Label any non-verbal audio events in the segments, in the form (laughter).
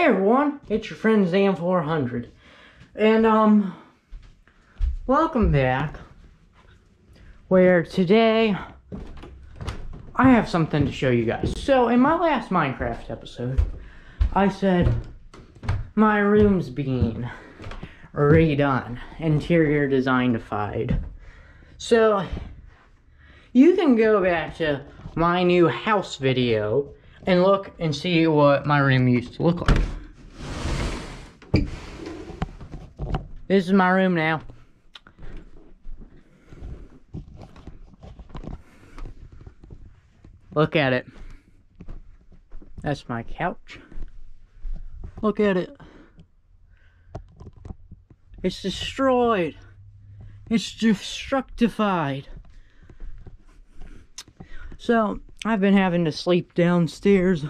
Hey everyone, it's your friend Zand400. And, um, welcome back. Where today, I have something to show you guys. So, in my last Minecraft episode, I said my room's being redone, interior designified. So, you can go back to my new house video and look and see what my room used to look like. This is my room now. Look at it. That's my couch. Look at it. It's destroyed. It's destructified. So, I've been having to sleep downstairs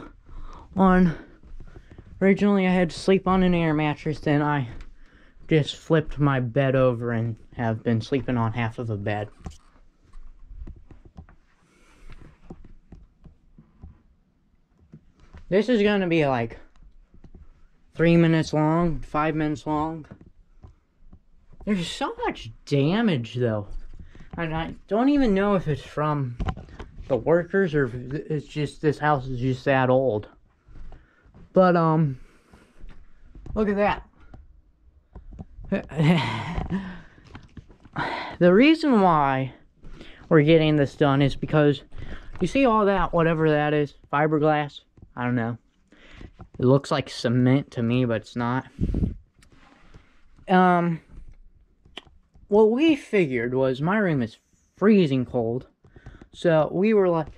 on. Originally, I had to sleep on an air mattress, then I just flipped my bed over and have been sleeping on half of a bed. This is gonna be like three minutes long, five minutes long. There's so much damage though. And I don't even know if it's from the workers or it's just this house is just that old. But um look at that. (laughs) the reason why we're getting this done is because you see all that whatever that is, fiberglass, I don't know. It looks like cement to me, but it's not. Um what we figured was my room is freezing cold so we were like,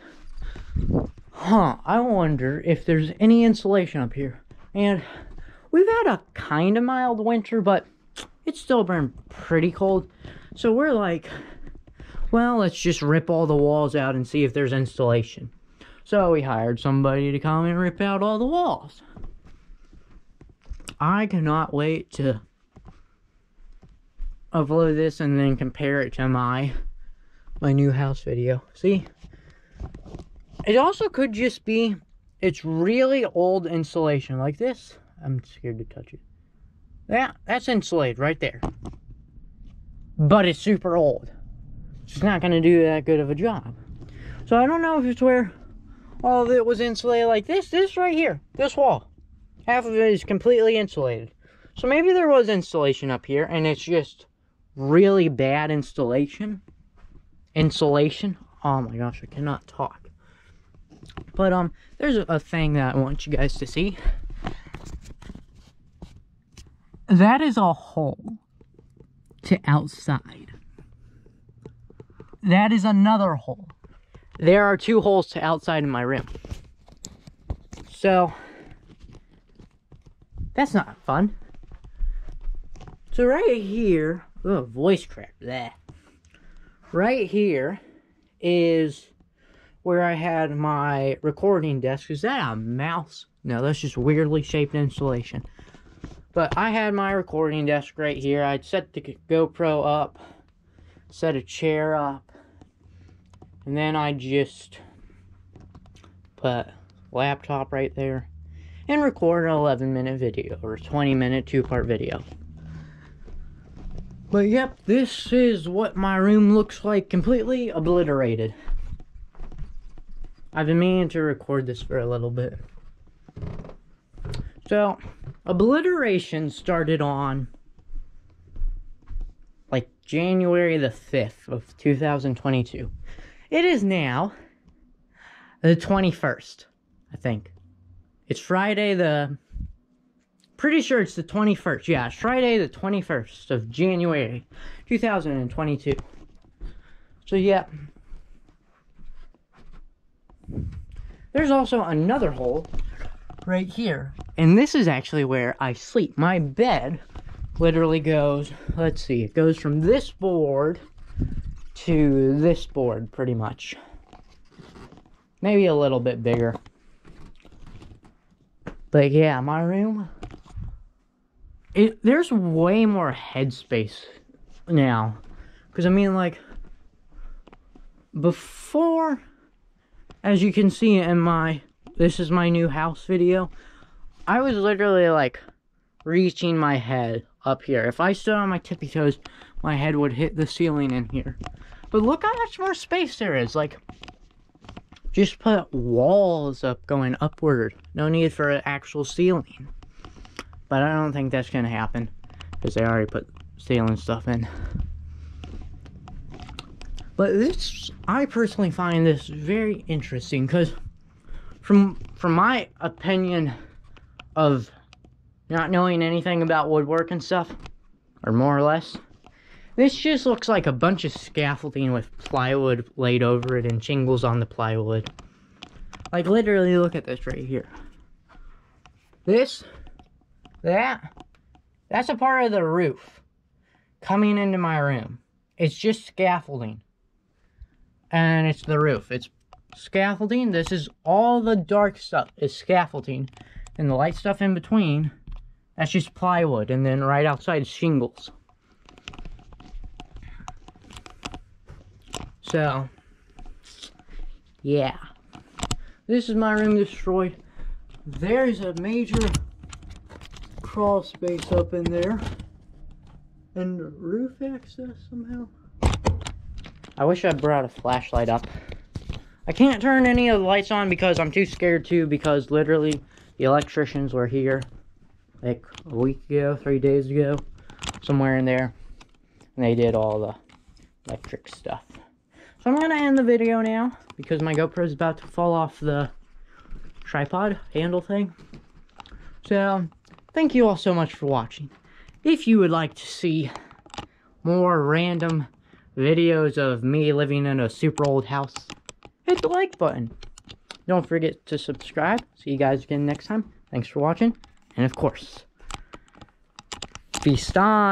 huh, I wonder if there's any insulation up here. And we've had a kind of mild winter, but it's still been pretty cold. So we're like, well, let's just rip all the walls out and see if there's insulation. So we hired somebody to come and rip out all the walls. I cannot wait to upload this and then compare it to my my new house video. See? It also could just be, it's really old insulation like this. I'm scared to touch it. Yeah, that's insulated right there. But it's super old. It's not going to do that good of a job. So I don't know if it's where all of it was insulated like this. This right here. This wall. Half of it is completely insulated. So maybe there was insulation up here and it's just really bad installation insulation. Oh my gosh, I cannot talk. But um, there's a thing that I want you guys to see. That is a hole to outside. That is another hole. There are two holes to outside in my room. So, that's not fun. So right here, oh, voice crack, there right here is where I had my recording desk. Is that a mouse? No, that's just weirdly shaped insulation. But I had my recording desk right here. I'd set the GoPro up, set a chair up, and then I just put laptop right there and record an 11 minute video or 20 minute two part video. But yep, this is what my room looks like, completely obliterated. I've been meaning to record this for a little bit. So, obliteration started on like January the 5th of 2022. It is now the 21st, I think. It's Friday the Pretty sure it's the 21st. Yeah, Friday the 21st of January 2022. So, yeah. There's also another hole right here. And this is actually where I sleep. My bed literally goes, let's see, it goes from this board to this board pretty much. Maybe a little bit bigger. But yeah, my room it there's way more headspace now because i mean like before as you can see in my this is my new house video I was literally like reaching my head up here. If I stood on my tippy toes, my head would hit the ceiling in here. But look how much more space there is. Like, just put walls up going upward. No need for an actual ceiling. But I don't think that's going to happen. Because they already put ceiling stuff in. But this, I personally find this very interesting. Because from, from my opinion of not knowing anything about woodwork and stuff, or more or less, this just looks like a bunch of scaffolding with plywood laid over it and shingles on the plywood. Like, literally, look at this right here. This, that, that's a part of the roof coming into my room. It's just scaffolding. And it's the roof. It's scaffolding. This is all the dark stuff is scaffolding. And the light stuff in between, that's just plywood. And then right outside shingles. So, yeah. This is my room destroyed. There's a major crawl space up in there. And roof access somehow. I wish I brought a flashlight up. I can't turn any of the lights on because I'm too scared to because literally the electricians were here like a week ago, three days ago, somewhere in there. And they did all the electric stuff. So I'm going to end the video now because my GoPro is about to fall off the tripod handle thing. So, thank you all so much for watching. If you would like to see more random videos of me living in a super old house, hit the like button. Don't forget to subscribe. See you guys again next time. Thanks for watching. And of course, feast on.